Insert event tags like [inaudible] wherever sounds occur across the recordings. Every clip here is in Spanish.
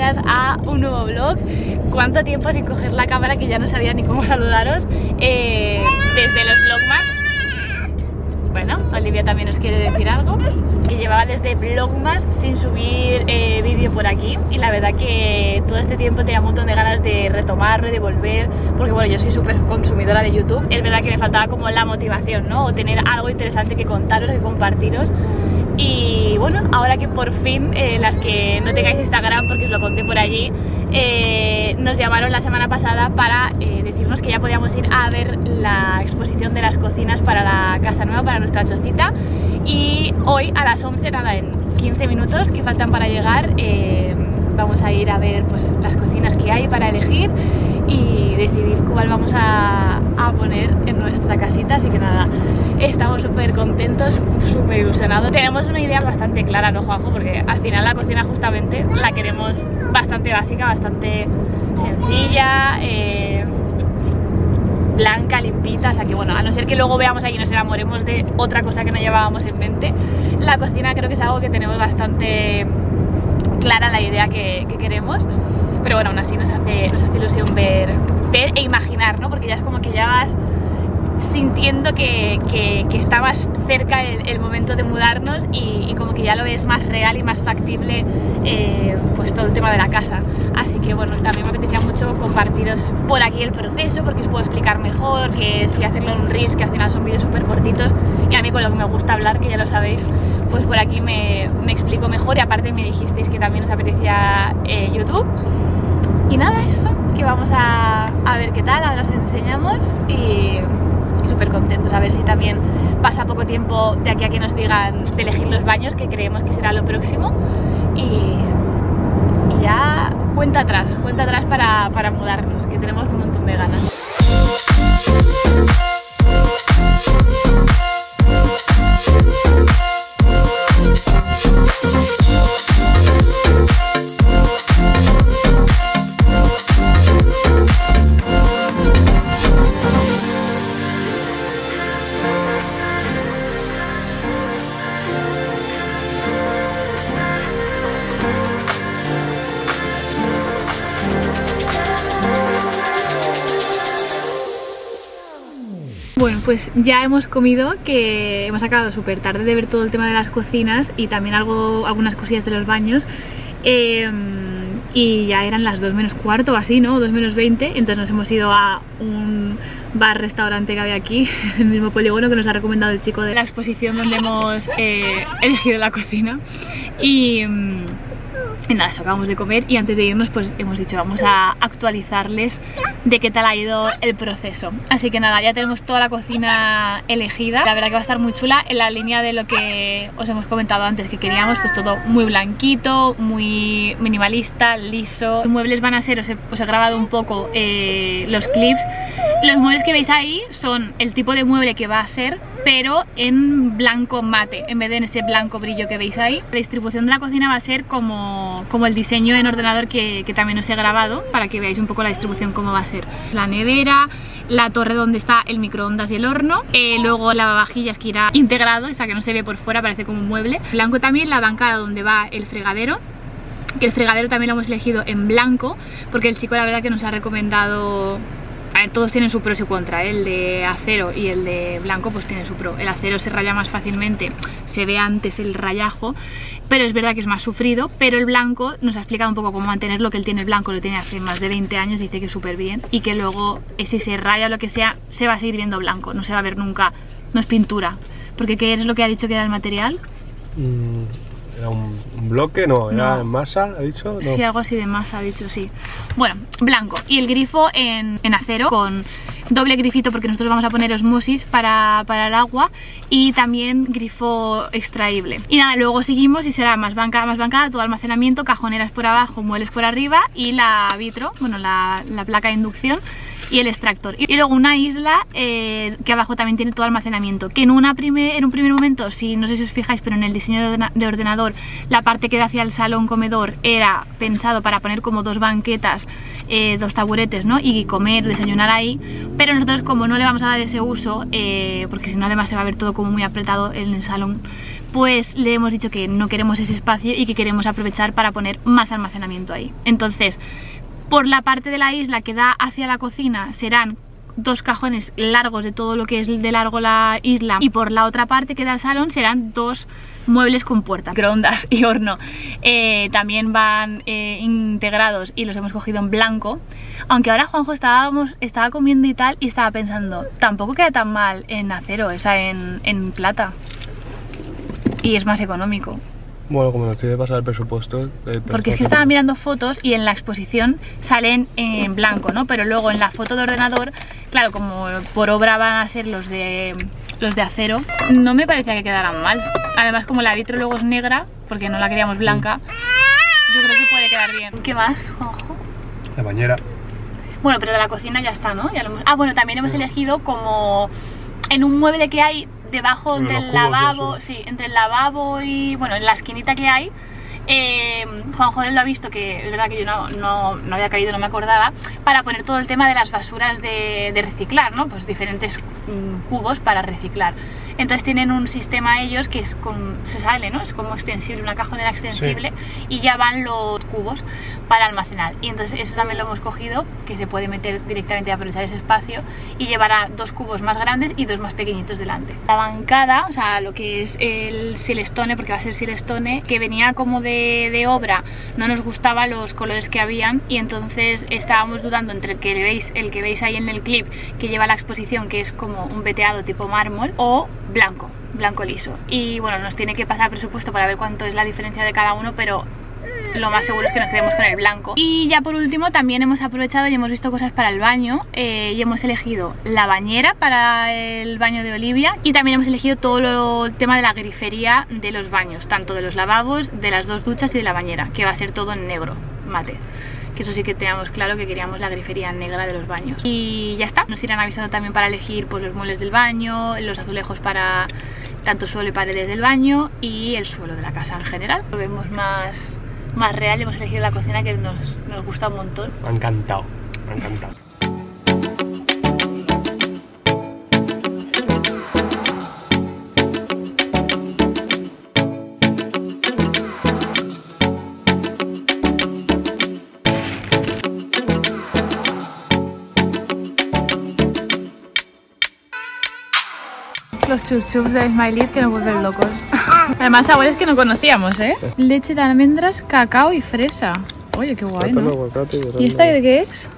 A un nuevo vlog. ¿Cuánto tiempo sin coger la cámara que ya no sabía ni cómo [laughs] saludaros? Eh, desde los vlogmas bueno, Olivia también nos quiere decir algo. Que llevaba desde Vlogmas sin subir eh, vídeo por aquí y la verdad que todo este tiempo tenía un montón de ganas de retomarlo y de volver porque bueno, yo soy súper consumidora de YouTube. Es verdad que me faltaba como la motivación, ¿no? O tener algo interesante que contaros, que compartiros. Y bueno, ahora que por fin eh, las que no tengáis Instagram porque os lo conté por allí, eh, nos llamaron la semana pasada para decirnos que ya podíamos ir a ver la exposición de las cocinas para la casa nueva, para nuestra chocita. Y hoy a las 11, nada, en 15 minutos que faltan para llegar eh, vamos a ir a ver pues, las cocinas que hay para elegir y decidir cuál vamos a, a poner en nuestra casita, así que nada, estamos súper contentos, súper ilusionados. Tenemos una idea bastante clara, ¿no Juanjo? Porque al final la cocina justamente la queremos bastante básica, bastante sencilla, eh, blanca, limpita, o sea que bueno, a no ser que luego veamos aquí y nos enamoremos de otra cosa que no llevábamos en mente, la cocina creo que es algo que tenemos bastante clara la idea que, queremos, pero bueno, aún así nos hace, nos hace ilusión ver, ver e imaginar, ¿no? Porque ya es como que ya vas sintiendo que, que, está más cerca el, momento de mudarnos y, como que ya lo ves más real y más factible eh, pues todo el tema de la casa así que bueno, también me apetecía mucho compartiros por aquí el proceso porque os puedo explicar mejor que si hacerlo en un Reels que al final son vídeos súper cortitos y a mí con lo que me gusta hablar, que ya lo sabéis pues por aquí me, me explico mejor y aparte me dijisteis que también os apetecía eh, YouTube y nada, eso, que vamos a, a ver qué tal, ahora os enseñamos y súper contentos a ver si también pasa poco tiempo de aquí a que nos digan de elegir los baños, que creemos que será lo próximo. Y, ya cuenta atrás, cuenta atrás para, para mudarnos, que tenemos un montón de ganas. Pues ya hemos comido, que hemos acabado súper tarde de ver todo el tema de las cocinas y también algo, algunas cosillas de los baños. Em, y ya eran las 2 menos cuarto o así, ¿no? 2 menos 20, entonces nos hemos ido a un bar-restaurante que había aquí, [laughs] el mismo polígono que nos ha recomendado el chico de la exposición donde hemos eh, elegido la cocina. Y... Y nada, eso acabamos de comer y antes de irnos pues hemos dicho vamos a actualizarles de qué tal ha ido el proceso. Así que nada, ya tenemos toda la cocina elegida. La verdad que va a estar muy chula en la línea de lo que os hemos comentado antes que queríamos, pues todo muy blanquito, muy minimalista, liso. Los muebles van a ser, os he, grabado un poco eh, los clips. Los muebles que veis ahí son el tipo de mueble que va a ser, pero en blanco mate, en vez de en ese blanco brillo que veis ahí. La distribución de la cocina va a ser como como, el diseño en ordenador que, también os he grabado para que veáis un poco la distribución cómo va a ser. La nevera, la torre donde está el microondas y el horno, eh, luego la lavavajillas que irá integrado, o sea que no se ve por fuera, parece como un mueble. Blanco también la bancada donde va el fregadero, que el fregadero también lo hemos elegido en blanco porque el chico la verdad que nos ha recomendado ver, todos tienen su pro y contra, ¿eh? el de acero y el de blanco pues tiene su pro. El acero se raya más fácilmente, se ve antes el rayajo, pero es verdad que es más sufrido, pero el blanco nos ha explicado un poco cómo mantenerlo, que él tiene el blanco, lo tiene hace más de 20 años, dice que súper bien, y que luego si se raya o lo que sea, se va a seguir viendo blanco, no se va a ver nunca, no es pintura. Porque ¿qué es lo que ha dicho que era el material? Mm, ¿Era un, bloque? No, ¿era masa? ¿Ha dicho? Sí, algo así de masa, ha dicho, sí. Bueno, blanco. Y el grifo en, acero con doble grifito porque nosotros vamos a poner osmosis para, para, el agua y también grifo extraíble. Y nada, luego seguimos y será más bancada, más bancada, todo almacenamiento, cajoneras por abajo, muebles por arriba y la vitro, bueno, la, la placa de inducción y el extractor. Y luego una isla eh, que abajo también tiene todo almacenamiento, que en, una primer, en un primer momento, si no sé si os fijáis, pero en el diseño de, ordenador, la parte que da hacia el salón comedor era pensado para poner como dos banquetas, eh, dos taburetes, ¿no? Y comer, desayunar ahí, pero nosotros como no le vamos a dar ese uso, eh, porque si no además se va a ver todo como muy apretado en el salón, pues le hemos dicho que no queremos ese espacio y que queremos aprovechar para poner más almacenamiento ahí. Entonces, por la parte de la isla que da hacia la cocina serán dos cajones largos de todo lo que es de largo la isla y por la otra parte que da al salón serán dos muebles con puerta, microondas y horno. Eh, también van eh, integrados y los hemos cogido en blanco. Aunque ahora Juanjo estábamos, estaba comiendo y tal y estaba pensando tampoco queda tan mal en acero, esa en, en plata. Y es más económico bueno, como nos tiene que pasar el presupuesto. Eh, Porque es que estaba mirando fotos y en la exposición salen en blanco, ¿no? Pero luego en la foto de ordenador, claro, como por obra van a ser los de los de acero, no me parecía que quedaran mal. Además, como la vitro luego es negra, porque no la queríamos blanca, yo creo que puede quedar bien. ¿Qué más, Juanjo? La bañera. Bueno, pero de la cocina ya está, ¿no? Ya Ah, bueno, también hemos elegido como en un mueble que hay debajo del lavabo, sí, entre el lavabo y, bueno, en la esquinita que hay, eh, Juan Joel lo ha visto, que es verdad que yo no, no, había caído, no me acordaba, para poner todo el tema de las basuras de, de reciclar, ¿no? Pues diferentes mm, cubos para reciclar. Entonces tienen un sistema ellos que es con, se sale, ¿no? Es como extensible, una cajonera extensible y ya van los cubos para almacenar. Y entonces eso también lo hemos cogido, que se puede meter directamente a aprovechar ese espacio y llevará dos cubos más grandes y dos más pequeñitos delante. La bancada, o sea, lo que es el silestone, porque va a ser silestone, que venía como de, de obra, no nos gustaban los colores que habían y entonces estábamos dudando entre el que veis, el que veis ahí en el clip que lleva la exposición, que es como un veteado tipo mármol, o blanco, blanco liso. Y bueno, nos tiene que pasar presupuesto para ver cuánto es la diferencia de cada uno, pero lo más seguro es que nos quedemos con el blanco. Y ya por último también hemos aprovechado y hemos visto cosas para el baño eh, y hemos elegido la bañera para el baño de Olivia y también hemos elegido todo el tema de la grifería de los baños, tanto de los lavabos, de las dos duchas y de la bañera, que va a ser todo en negro, mate que eso sí que teníamos claro que queríamos la grifería negra de los baños. Y ya está, nos irán avisando también para elegir pues, los muebles del baño, los azulejos para tanto suelo y paredes del baño y el suelo de la casa en general. Lo vemos más, más real hemos elegido la cocina que nos, nos gusta un montón. Me ha encantado, me ha encantado. Los chups de Smiley que nos vuelven locos. Además, sabores que no conocíamos, ¿eh? Leche de almendras, cacao y fresa. Oye, qué guay, ¿no? ¿Y esta de qué es?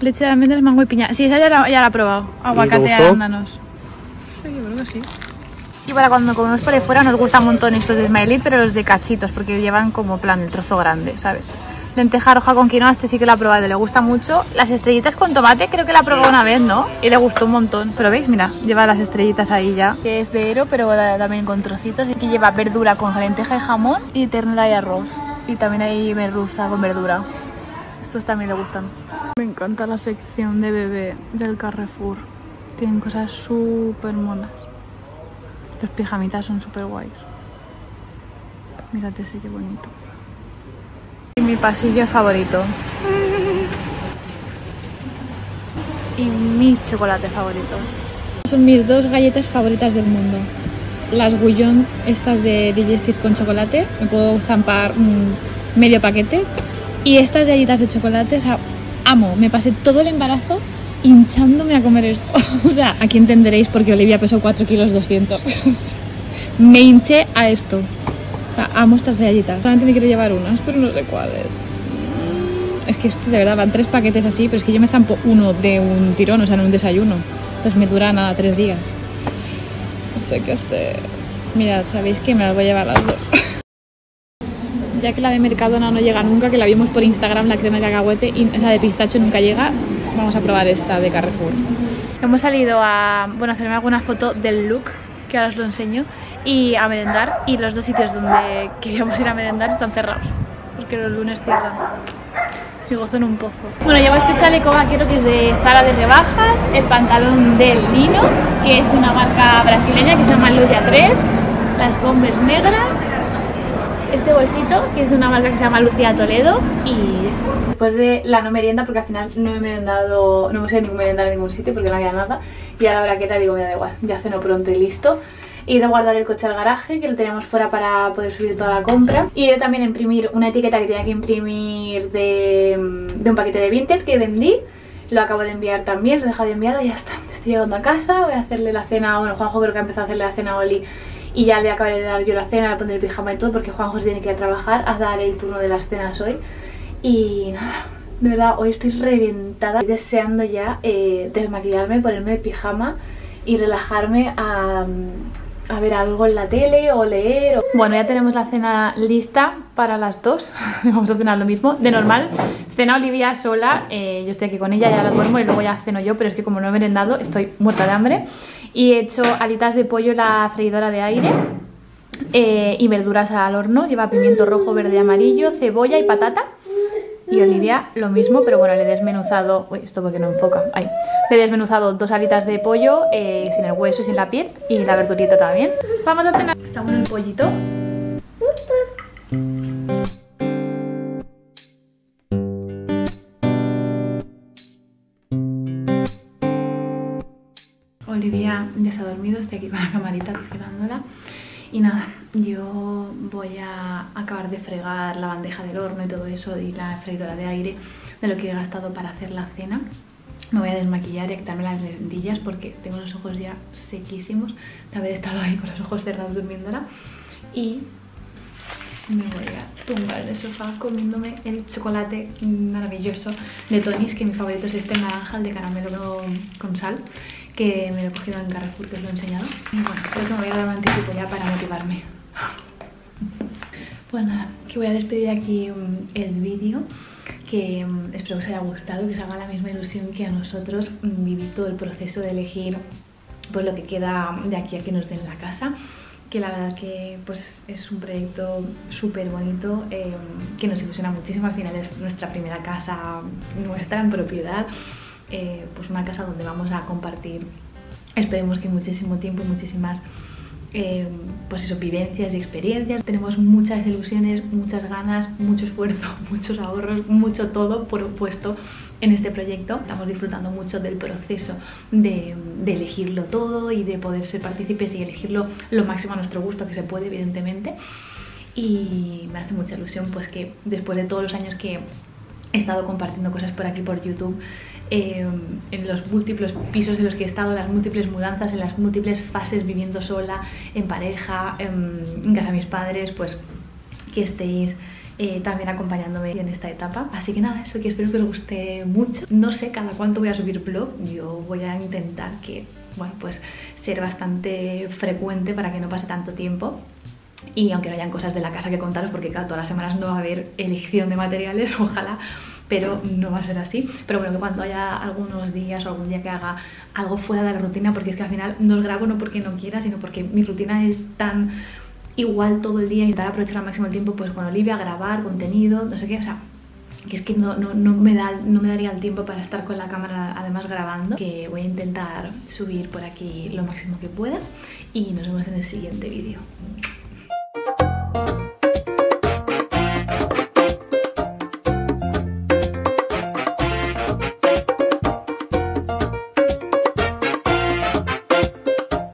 Leche de almendras, mango y piña. Sí, esa ya la, ya la he probado. Aguacate. Sí, yo creo que sí. Y para cuando comemos por ahí fuera nos gustan un montón estos de Smiley, pero los de cachitos, porque llevan como plan el trozo grande, ¿sabes? Lenteja roja con quinoa, este sí que la ha probado, le gusta mucho. Las estrellitas con tomate creo que la probó una vez, ¿no? Y le gustó un montón. Pero veis, mira, lleva las estrellitas ahí ya. Que es de ero, pero también con trocitos. Y que lleva verdura con lenteja y jamón y ternera y arroz. Y también hay merluza con verdura. Estos también le gustan. Me encanta la sección de bebé del Carrefour. Tienen cosas súper monas. Los pijamitas son súper guays. Mírate ese qué bonito. Mi pasillo favorito. Y mi chocolate favorito. Son mis dos galletas favoritas del mundo. Las Guillon, estas de Digestive con chocolate. Me puedo zampar un medio paquete. Y estas galletas de chocolate, o sea, amo. Me pasé todo el embarazo hinchándome a comer esto. [laughs] o sea, aquí entenderéis porque Olivia pesó 4 kilos 200. [laughs] me hinché a esto. O sea, amo estas galletas. Solamente me quiero llevar unas, pero no sé cuáles. Mm, es que esto de verdad van tres paquetes así, pero es que yo me zampo uno de un tirón, o sea, en un desayuno. Entonces me dura nada tres días. No sé qué hacer. Mirad, sabéis que me las voy a llevar las dos. [laughs] ya que la de Mercadona no llega nunca, que la vimos por Instagram, la crema de cacahuete, y esa de pistacho nunca llega, vamos a probar esta de Carrefour. Hemos salido a bueno, hacerme alguna foto del look que ahora os lo enseño, y a merendar. Y los dos sitios donde [laughs] queríamos ir a merendar están cerrados, porque los lunes cierran. y gozo en un pozo. Bueno, llevo este chaleco vaquero que es de Zara de rebajas, el pantalón del lino, que es de una marca brasileña que se llama Lucia 3, las bombers negras, este bolsito que es de una marca que se llama Lucía Toledo y después de la no merienda porque al final no he merendado, no hemos ido ni merendar en ningún sitio porque no había nada y a la era digo me da igual, ya ceno pronto y listo ido a guardar el coche al garaje, que lo teníamos fuera para poder subir toda la compra. Y ido también imprimir una etiqueta que tenía que imprimir de, un paquete de Vinted que vendí. Lo acabo de enviar también, lo he dejado enviado y ya está. Estoy llegando a casa, voy a hacerle la cena, bueno, Juanjo creo que ha empezado a hacerle la cena a Oli y ya le acabé de dar yo la cena, le pondré el pijama y todo porque Juanjo se tiene que ir a trabajar, a dar el turno de las cenas hoy. Y nada, de verdad, hoy estoy reventada, estoy deseando ya eh, desmaquillarme, ponerme el pijama y relajarme a a ver algo en la tele o leer. Bueno, ya tenemos la cena lista para las dos. [laughs] Vamos a cenar lo mismo. De normal, cena Olivia sola. Eh, yo estoy aquí con ella, ya la duermo y luego ya ceno yo. Pero es que como no he merendado, estoy muerta de hambre. Y he hecho alitas de pollo en la freidora de aire. Eh, y verduras al horno. Lleva pimiento rojo, verde, amarillo, cebolla y patata. Y Olivia lo mismo, pero bueno, le he desmenuzado... Uy, esto porque no enfoca. Ahí. Le he desmenuzado dos alitas de pollo eh, sin el hueso y sin la piel. Y la verdurita también. Vamos a cenar. Está bueno el pollito. Olivia ya se ha dormido, estoy aquí con la camarita vigilándola. Y nada, yo voy a acabar de fregar la bandeja del horno y todo eso y la freidora de aire de lo que he gastado para hacer la cena. Me voy a desmaquillar y a quitarme las lendillas porque tengo los ojos ya sequísimos de haber estado ahí con los ojos cerrados durmiéndola. Y me voy a tumbar en el sofá comiéndome el chocolate maravilloso de Tonis, que mi favorito es este naranja, el de caramelo con sal que me lo he cogido en Carrefour, que os lo he enseñado. Bueno, creo que me voy a dar un anticipo ya para motivarme. Pues nada, que voy a despedir aquí um, el vídeo que um, espero que os haya gustado, que os haga la misma ilusión que a nosotros um, vivir todo el proceso de elegir pues lo que queda de aquí a que nos den la casa que la verdad que pues es un proyecto súper bonito eh, que nos ilusiona muchísimo, al final es nuestra primera casa nuestra en propiedad eh, pues una casa donde vamos a compartir, esperemos que muchísimo tiempo, muchísimas eh, pues eso, vivencias y experiencias. Tenemos muchas ilusiones, muchas ganas, mucho esfuerzo, [laughs] muchos ahorros, mucho todo por puesto en este proyecto. Estamos disfrutando mucho del proceso de, de, elegirlo todo y de poder ser partícipes y elegirlo lo máximo a nuestro gusto que se puede, evidentemente. Y me hace mucha ilusión pues que después de todos los años que he estado compartiendo cosas por aquí por YouTube, Em, en los múltiples pisos en los que he estado, las múltiples mudanzas, en las múltiples fases viviendo sola, en pareja, en, casa de mis padres, pues que estéis eh, también acompañándome en esta etapa. Así que nada, eso que espero que os guste mucho. No sé cada cuánto voy a subir vlog, yo voy a intentar que, bueno, pues ser bastante frecuente para que no pase tanto tiempo. Y aunque no hayan cosas de la casa que contaros, porque claro, todas las semanas no va a haber elección de materiales, [laughs] ojalá pero no va a ser así. Pero bueno, que cuando haya algunos días o algún día que haga algo fuera de la rutina, porque es que al final no os grabo no porque no quiera, sino porque mi rutina es tan igual todo el día, intentar aprovechar al máximo el tiempo pues con Olivia, grabar contenido, no sé qué, o sea, que es que no, no, no, me da, no me daría el tiempo para estar con la cámara además grabando, que voy a intentar subir por aquí lo máximo que pueda y nos vemos en el siguiente vídeo.